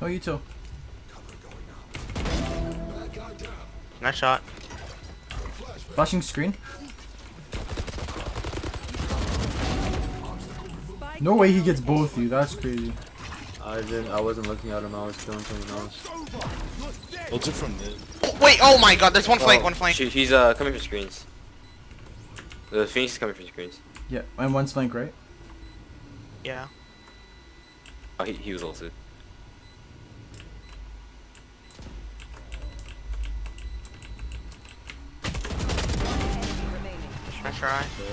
Oh, you too. Nice shot. Flashing screen. No way he gets both you. That's crazy. I didn't. I wasn't looking at him. I was killing someone else. Those are from mid. Oh, wait, oh my god, there's one flank, Oh, one flank. She, he's uh coming from screens. The Phoenix is coming from screens. Yeah, and one flank right. Yeah. Oh, he, he was ulted. Nice try.